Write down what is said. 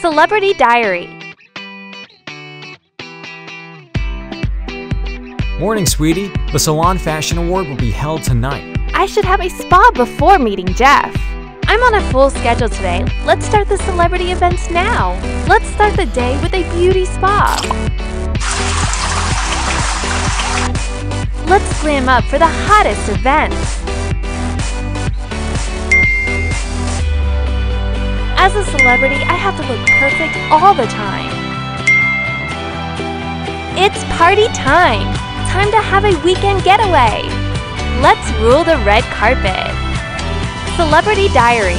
Celebrity Diary Morning, sweetie. The Salon Fashion Award will be held tonight. I should have a spa before meeting Jeff. I'm on a full schedule today. Let's start the celebrity events now. Let's start the day with a beauty spa. Let's glam up for the hottest event. As a celebrity, I have to look perfect all the time. It's party time! Time to have a weekend getaway! Let's rule the red carpet! Celebrity Diary